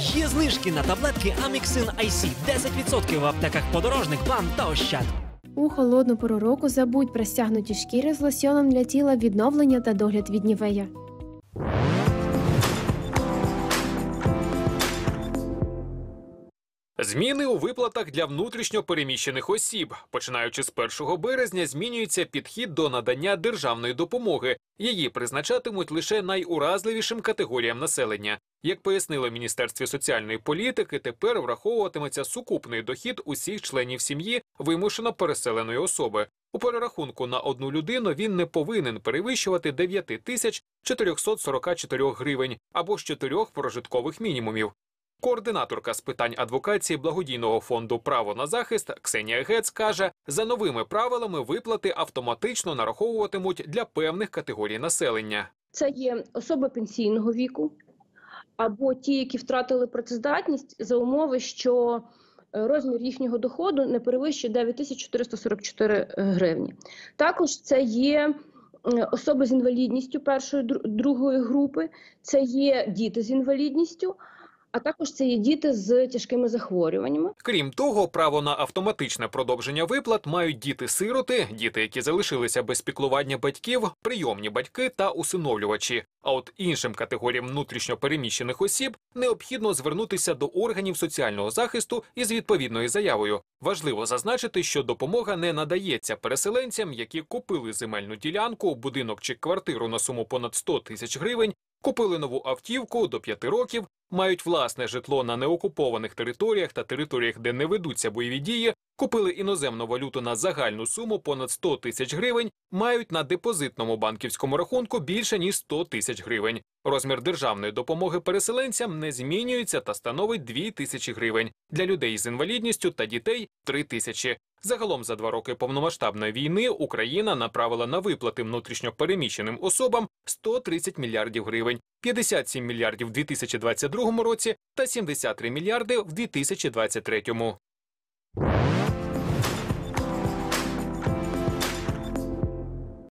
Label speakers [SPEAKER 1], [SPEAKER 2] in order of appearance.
[SPEAKER 1] Є знижки на таблетки Аміксин IC 10% в аптеках подорожник, бам та ощад.
[SPEAKER 2] У холодну пору року забудь про стягнуті шкіри з лосьоном для тіла відновлення та догляд від нівея.
[SPEAKER 3] Зміни у виплатах для внутрішньо переміщених осіб. Починаючи з 1 березня, змінюється підхід до надання державної допомоги. Її призначатимуть лише найуразливішим категоріям населення. Як пояснили Міністерстві соціальної політики, тепер враховуватиметься сукупний дохід усіх членів сім'ї вимушено переселеної особи. У перерахунку на одну людину він не повинен перевищувати 9 тисяч 444 гривень або з чотирьох прожиткових мінімумів. Координаторка з питань адвокації благодійного фонду Право на захист Ксенія Гец каже, за новими правилами виплати автоматично нараховуватимуть для певних категорій населення.
[SPEAKER 4] Це є особи пенсійного віку або ті, які втратили працездатність за умови, що е, розмір їхнього доходу не перевищує 9444 гривні. Також це є е, особи з інвалідністю першої другої групи, це є діти з інвалідністю, а також це є діти з тяжкими захворюваннями.
[SPEAKER 3] Крім того, право на автоматичне продовження виплат мають діти-сироти, діти, які залишилися без піклування батьків, прийомні батьки та усиновлювачі. А от іншим категоріям внутрішньо переміщених осіб необхідно звернутися до органів соціального захисту із відповідною заявою. Важливо зазначити, що допомога не надається переселенцям, які купили земельну ділянку, будинок чи квартиру на суму понад 100 тисяч гривень, купили нову автівку до 5 років, мають власне житло на неокупованих територіях та територіях, де не ведуться бойові дії, купили іноземну валюту на загальну суму понад 100 тисяч гривень, мають на депозитному банківському рахунку більше ніж 100 тисяч гривень. Розмір державної допомоги переселенцям не змінюється та становить 2 тисячі гривень. Для людей з інвалідністю та дітей 3 тисячі. Загалом за два роки повномасштабної війни Україна направила на виплати внутрішньо переміщеним особам 130 мільярдів гривень, 57 мільярдів у 2022 році та 73 мільярди в 2023.